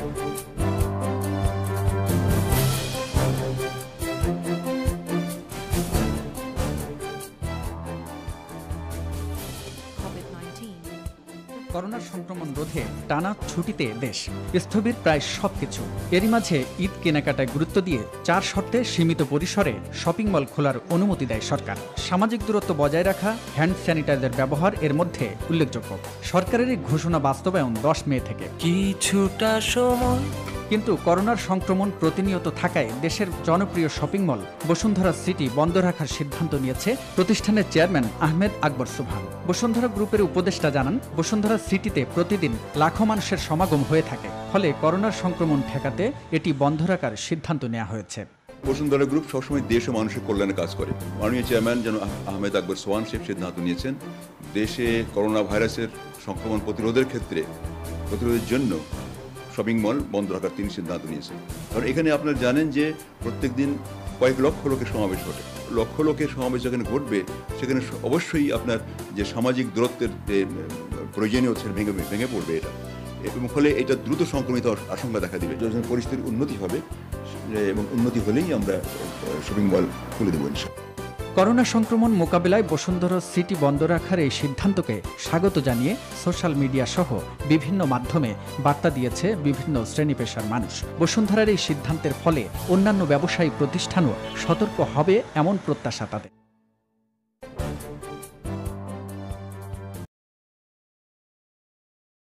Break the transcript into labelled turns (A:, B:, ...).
A: Thank you. করোনার সংক্রমণ রোধে টানা ছুটিতে দেশ স্থবির প্রায় সবকিছু। এরই মাঝে ঈদ কেনাকাটায় গুরুত্ব দিয়ে চার শর্তে সীমিত পরিসরে শপিং মল খোলার অনুমতি দেয় সরকার। সামাজিক দূরত্ব বজায় রাখা, হ্যান্ড স্যানিটাইজার ব্যবহার এর মধ্যে উল্লেখযোগ্য। সরকারের ঘোষণা বাস্তবায়ন দশ মে থেকে।
B: কিছুটা সময়
A: কিন্তু করোনার সংক্রমণ প্রতিনিয়ত থাকায় দেশের জনপ্রিয় শপিং মল, বসুন্ধরা সিটি বন্ধ রাখার সিদ্ধান্ত নিয়েছে প্রতিষ্ঠানের চেয়ারম্যান আহমেদ আকবর সুবহান। বসুন্ধরা গ্রুপের উপদেষ্টা জানান, বসুন্ধরা সিটিতে প্রতিদিন লাখো মানুষের সমাগম হয়ে থাকে, ফলে করোনার সংক্রমণ ঠেকাতে এটি বন্ধ রাখার সিদ্ধান্ত নেওয়া হয়েছে।
C: বসুন্ধরা গ্রুপ সবসময় দেশ ও মানুষের কল্যাণে কাজ করে। মাননীয় চেয়ারম্যান যেন আহমেদ আকবর সোয়ান শেখ সিদ্ধান্ত নিয়েছেন, দেশে করোনা ভাইরাসের সংক্রমণ প্রতিরোধের ক্ষেত্রে, প্রতিরোধের জন্য শপিং মল বন্ধ রাখার তিনি সিদ্ধান্ত নিয়েছেন কারণ এখানে আপনারা জানেন যে প্রত্যেক দিন কয়েক লক্ষ লোকের সমাবেশ ঘটে। লক্ষ লোকের সমাবেশ যেখানে ঘটবে, সেখানে অবশ্যই আপনার যে সামাজিক দূরত্বের যে প্রয়োজনীয় হচ্ছে ভেঙে ভেঙে পড়বে এটা। এবং ফলে এটা দ্রুত সংক্রমিত আশঙ্কা দেখা দিবে। যখন পরিস্থিতির উন্নতি হবে এবং উন্নতি হলেই আমরা শপিং মল খুলে দেবো ইনশাল্লাহ
A: করোনা সংক্রমণ মোকাবেলায় বসুন্ধরা সিটি বন্ধ রাখার এই সিদ্ধান্তকে স্বাগত জানিয়ে সোশ্যাল মিডিয়া সহ বিভিন্ন মাধ্যমে বার্তা দিয়েছে বিভিন্ন শ্রেণি পেশার মানুষ। বসুন্ধরার এই সিদ্ধান্তের ফলে অন্যান্য ব্যবসায়ী প্রতিষ্ঠানও সতর্ক হবে এমন প্রত্যাশা তাদের।